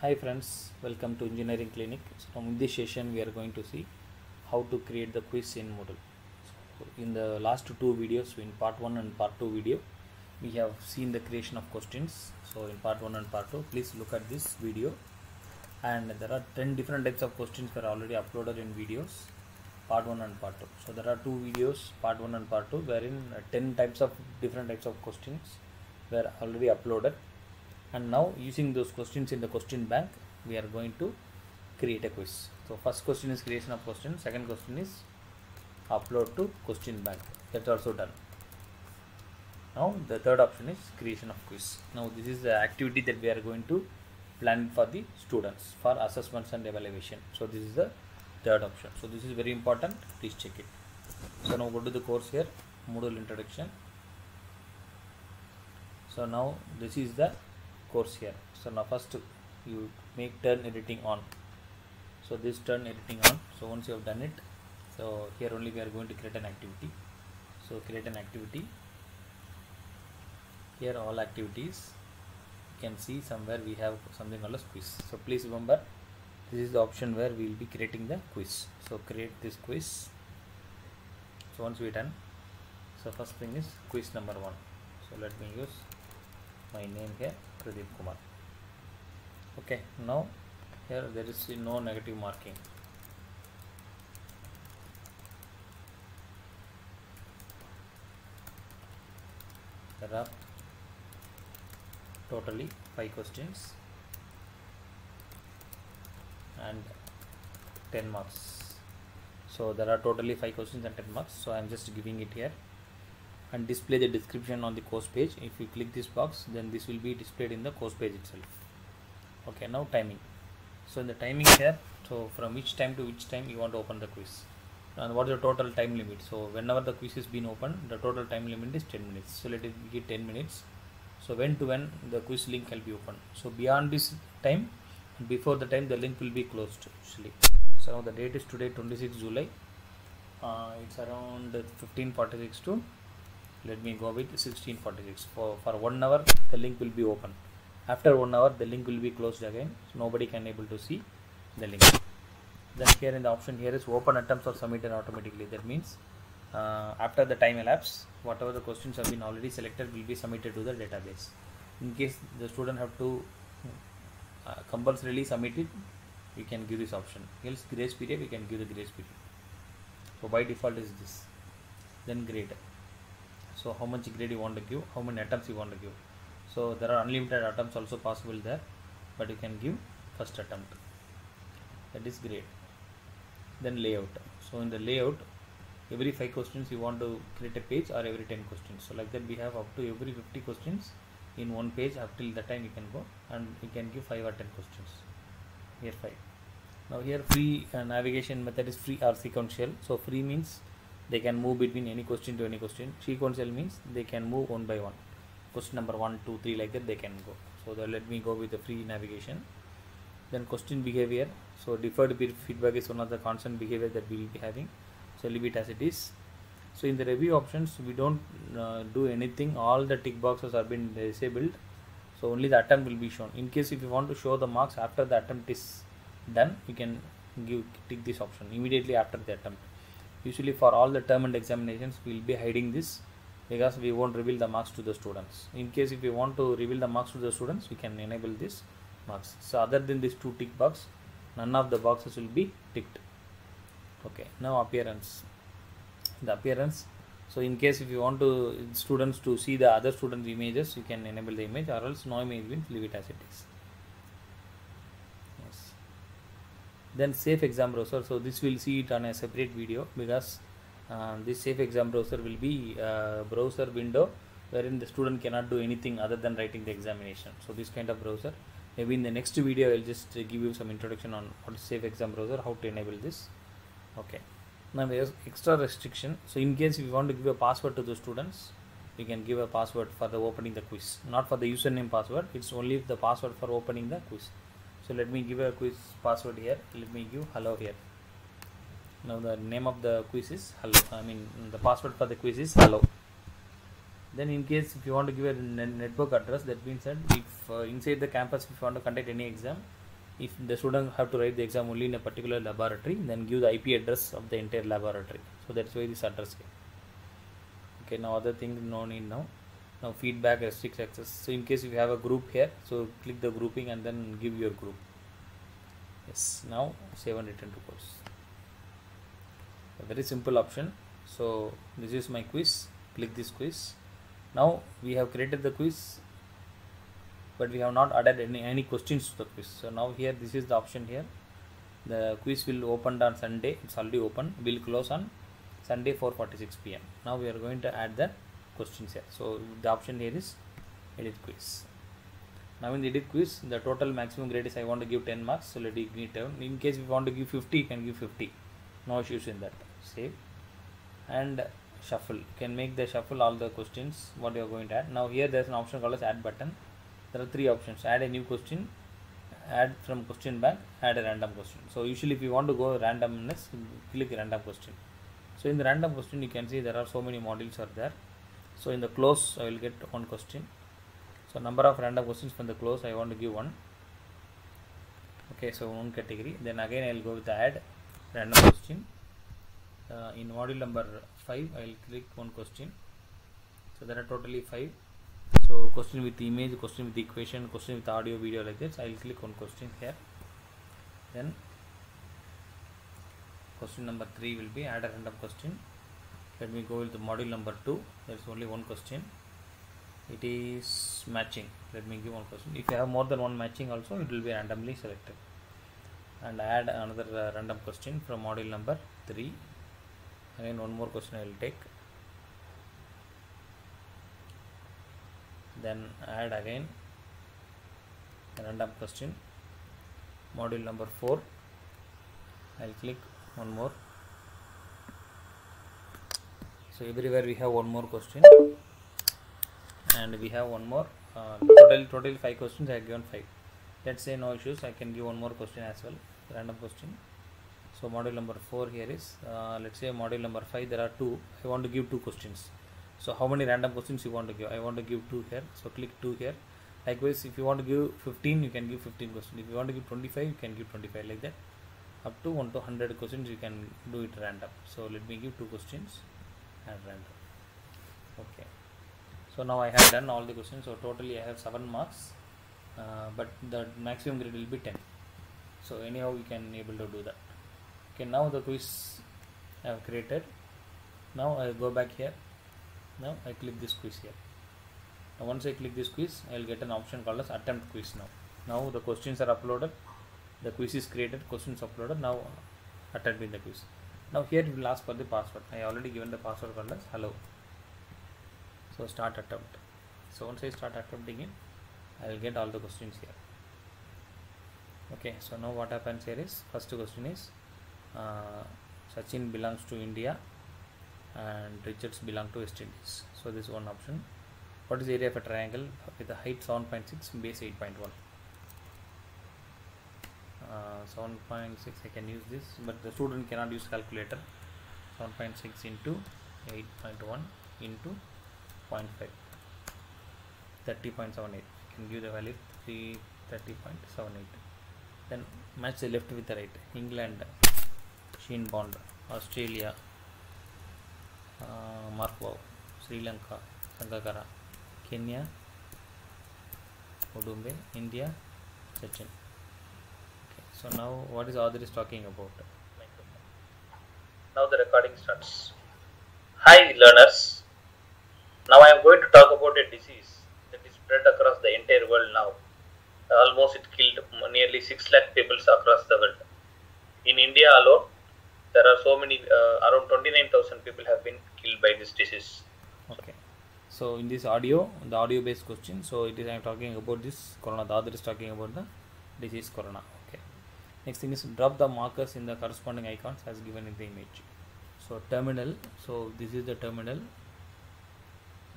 Hi friends, welcome to Engineering Clinic. So in this session we are going to see how to create the quiz in Moodle. So in the last two videos, in part 1 and part 2 video, we have seen the creation of questions. So in part 1 and part 2, please look at this video. And there are 10 different types of questions that are already uploaded in videos, part 1 and part 2. So there are two videos, part 1 and part 2, wherein uh, 10 types of different types of questions were already uploaded and now using those questions in the question bank we are going to create a quiz. So first question is creation of question. Second question is upload to question bank. That's also done. Now the third option is creation of quiz. Now this is the activity that we are going to plan for the students for assessments and evaluation. So this is the third option. So this is very important. Please check it. So now go to the course here. Moodle introduction. So now this is the course here. So now first you make turn editing on. So this turn editing on. So once you have done it so here only we are going to create an activity. So create an activity. Here all activities you can see somewhere we have something called as quiz. So please remember this is the option where we will be creating the quiz. So create this quiz. So once we done so first thing is quiz number one. So let me use my name here Pradeep Kumar okay now here there is no negative marking. There are totally five questions and 10 marks. So there are totally five questions and 10 marks. So i'm just giving it here and display the description on the course page. If you click this box then this will be displayed in the course page itself. Okay now timing. So in the timing here so from which time to which time you want to open the quiz? And what is the total time limit? So whenever the quiz is been opened the total time limit is 10 minutes. So let it be 10 minutes. So when to when the quiz link will be opened so beyond this time before the time the link will be closed actually. So now the date is today 26 july. Uh, it's around 1546 to let me go with 1646 for for one hour the link will be open. After one hour the link will be closed again. So nobody can able to see the link. Then here in the option here is open attempts are submitted automatically. That means uh, after the time elapse whatever the questions have been already selected will be submitted to the database. In case the student have to uh, compulsorily submit it we can give this option. Else grace period we can give the grace period. So by default is this. Then grade so how much grade you want to give how many attempts you want to give. So there are unlimited attempts also possible there but you can give first attempt. That is grade. Then layout. So in the layout every 5 questions you want to create a page or every 10 questions. So like that we have up to every 50 questions in one page. Up till the time you can go and you can give 5 or 10 questions. Here 5 now here free uh, navigation method is free or sequential so free means they can move between any question to any question. Sequential means they can move one by one. Question number one two three like that they can go. So the, let me go with the free navigation. Then question behavior. So deferred feedback is one of the constant behavior that we will be having. So leave it as it is. So in the review options we don't uh, do anything. All the tick boxes are been disabled. So only the attempt will be shown. In case if you want to show the marks after the attempt is done you can give tick this option immediately after the attempt usually for all the term and examinations we will be hiding this because we won't reveal the marks to the students. In case if you want to reveal the marks to the students we can enable this marks. So other than these two tick box none of the boxes will be ticked. Okay now appearance. The appearance. So in case if you want to students to see the other students images you can enable the image or else no image means leave it as it is yes then safe exam browser. So this will see it on a separate video because uh, this safe exam browser will be a browser window wherein the student cannot do anything other than writing the examination. So this kind of browser. Maybe in the next video i'll just give you some introduction on what is safe exam browser how to enable this. Okay. Now there's extra restriction. So in case you want to give a password to the students you can give a password for the opening the quiz. Not for the username password. It's only the password for opening the quiz so let me give a quiz password here. Let me give hello here. Now the name of the quiz is hello. I mean the password for the quiz is hello. Then in case if you want to give a network address that means that if uh, inside the campus if you want to conduct any exam if the student have to write the exam only in a particular laboratory then give the ip address of the entire laboratory. So that's why this address here. Okay now other thing no need now now feedback restrict access so in case if you have a group here so click the grouping and then give your group. Yes. Now save and return to course. A very simple option. So this is my quiz. Click this quiz. Now we have created the quiz but we have not added any any questions to the quiz. So now here this is the option here. The quiz will open on sunday. It's already open. Will close on sunday 4:46 pm now we are going to add the questions here. So the option here is edit quiz. Now in the edit quiz the total maximum grade is i want to give 10 marks so let me give 10 in case we want to give 50 you can give 50 no issues in that. Save. And shuffle. You can make the shuffle all the questions what you are going to add. Now here there's an option called as add button. There are three options. Add a new question add from question bank add a random question. So usually if you want to go randomness click random question. So in the random question you can see there are so many modules are there so in the cloze i will get one question. So number of random questions from the cloze i want to give one. Okay so one category. Then again i will go with the add random question. Uh, in module number 5 i will click one question. So there are totally 5 so question with image question with equation question with audio video like this. I will click one question here. Then question number 3 will be add a random question let me go with the module number 2 there's only one question. It is matching. Let me give one question. If you have more than one matching also it will be randomly selected. And add another uh, random question from module number 3 again one more question i will take. Then add again a random question. Module number 4 I'll click one more so everywhere we have one more question. And we have one more. Uh, total total five questions I have given five. Let's say no issues I can give one more question as well. Random question. So module number 4 here is uh, let's say module number 5 there are two. I want to give two questions. So how many random questions you want to give? I want to give 2 here. So click 2 here. Likewise if you want to give 15 you can give 15 questions. If you want to give 25 you can give 25 like that. Up to 1 to 100 questions you can do it random. So let me give two questions and okay. So now i have done all the questions. So totally i have 7 marks. Uh, but the maximum grade will be 10 so anyhow you can able to do that. Okay now the quiz i have created. Now i go back here. Now I click this quiz here. Now once I click this quiz I will get an option called as attempt quiz now. Now the questions are uploaded. The quiz is created. Questions uploaded. Now attempting the quiz now here it will ask for the password I already given the password called as hello so start attempt so once I start attempting it I will get all the questions here okay so now what happens here is first question is uh, Sachin belongs to India and Richards belong to West Indies. So this is one option. What is the area of a triangle with a height 7.6, base 8.1? Uh, 7.6 I can use this, but the student cannot use calculator. 7.6 into 8.1 into 0.5, 30.78. you Can give the value 330.78. Then match the left with the right. England, Shane Bond, Australia, uh, Mark Waugh, Sri Lanka, Sangakkara, Kenya, Odumbe, India, Sachin. So now what is Audrey is talking about? Now the recording starts. Hi learners. Now I am going to talk about a disease that is spread across the entire world now. Almost it killed nearly 6 lakh people across the world. In India alone, there are so many, uh, around 29,000 people have been killed by this disease. Okay. So in this audio, the audio based question, so it is I am talking about this corona. The other is talking about the disease corona. Next thing is drop the markers in the corresponding icons as given in the image. So terminal. So this is the terminal.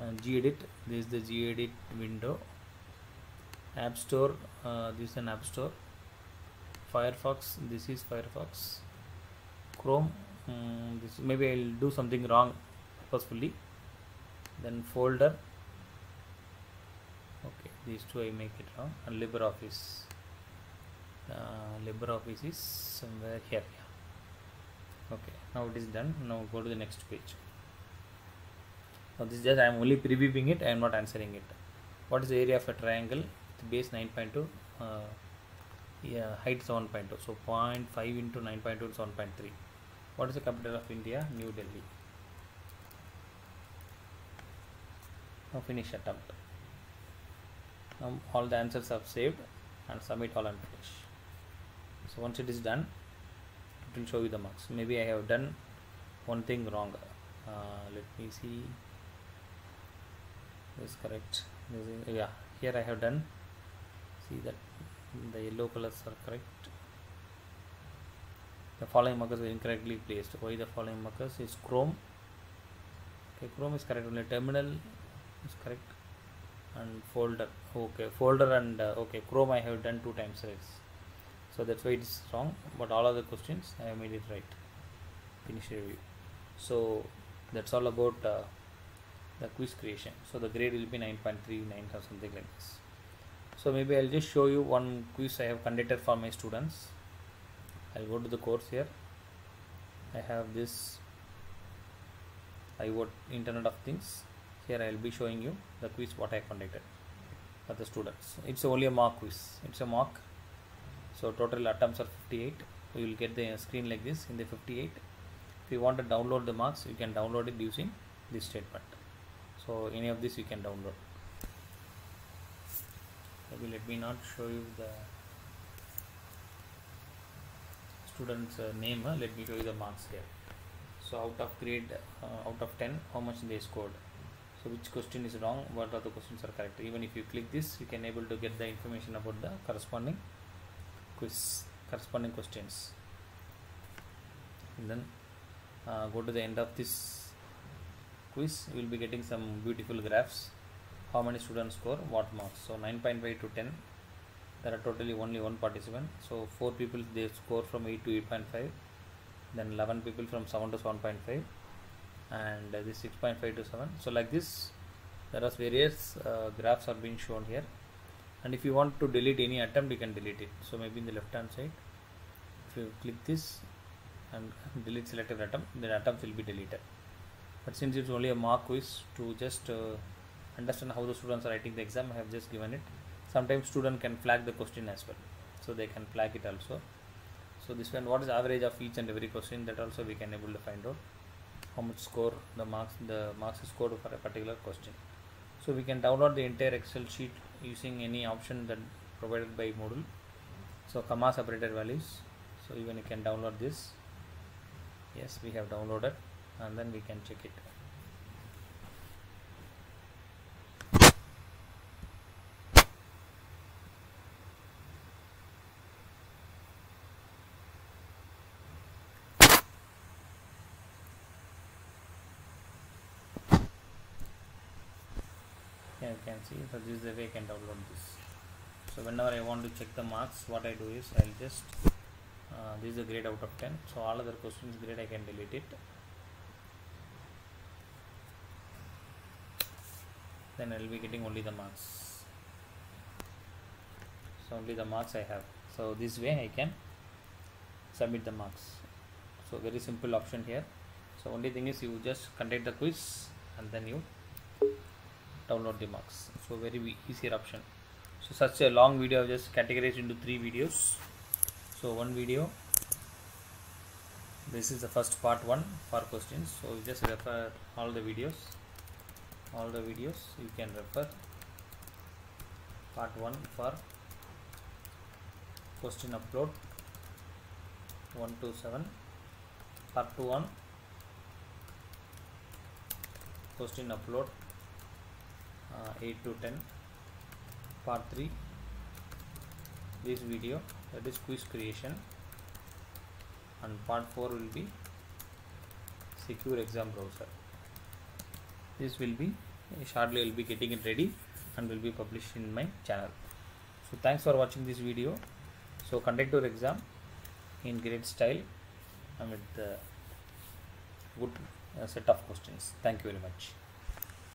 Uh, gedit. This is the gedit window. App Store. Uh, this is an App Store. Firefox. This is Firefox. Chrome. Um, this maybe I'll do something wrong purposefully then folder okay these two I make it wrong and LibreOffice LibreOffice is somewhere here okay now it is done. Now go to the next page. Now this is just I am only previewing it I am not answering it. What is the area of a triangle? With base 9.2 uh, yeah height 7.2 so 0.5 into 9.2 is 1.3 what is the capital of India? New Delhi. Now finish attempt. Now all the answers are saved and submit all and finish so once it is done it will show you the marks. Maybe I have done one thing wrong. Uh, let me see. This is correct. This is, yeah here I have done. See that the yellow colors are correct. The following markers are incorrectly placed. Why the following markers? Is chrome. Okay chrome is correct. Only terminal is correct. And folder. Okay folder and uh, okay chrome I have done two times so that's why it's wrong but all other questions I made it right. Finish review. So that's all about uh, the quiz creation. So the grade will be 9.39 or something like this. So maybe I'll just show you one quiz I have conducted for my students. I'll go to the course here. I have this I IoT Internet of Things. Here I'll be showing you the quiz what I conducted for the students. It's only a mock quiz. It's a mock so total atoms are 58 you will get the screen like this. In the 58 if you want to download the marks you can download it using this statement. So any of this you can download. Maybe let me not show you the student's uh, name uh, let me show you the marks here. So out of grade uh, out of 10 how much they scored? So which question is wrong? What are the questions are correct? Even if you click this you can able to get the information about the corresponding quiz corresponding questions. And then uh, go to the end of this quiz. You will be getting some beautiful graphs. How many students score what marks? So 9.5 to 10 there are totally only one participant. So four people they score from 8 to 8.5 then 11 people from 7 to 7.5 and uh, this 6.5 to 7 so like this there are various uh, graphs are being shown here and if you want to delete any attempt you can delete it. So maybe in the left hand side if you click this and delete selected attempt then attempt will be deleted. But since it's only a mock quiz to just uh, understand how the students are writing the exam I have just given it. Sometimes student can flag the question as well. So they can flag it also. So this one what is average of each and every question? That also we can able to find out. How much score the marks the marks scored for a particular question. So we can download the entire excel sheet using any option that provided by Moodle. So comma separated values. So even you can download this. Yes we have downloaded and then we can check it yeah, you can see so this is the way I can download this. So whenever I want to check the marks what I do is I'll just uh, this is a grade out of 10 so all other questions grade I can delete it. Then I'll be getting only the marks. So only the marks I have. So this way I can submit the marks. So very simple option here. So only thing is you just conduct the quiz and then you download the marks so very easier option so such a long video I've just categorized into three videos. So one video this is the first part one for questions. So you just refer all the videos all the videos you can refer. Part one for question upload 1 to 7 part 2 on question upload uh, 8 to 10 part 3 this video that is quiz creation. And part 4 will be secure exam browser. This will be shortly will be getting it ready and will be published in my channel. So thanks for watching this video. So conduct your exam in great style and with the good uh, set of questions. Thank you very much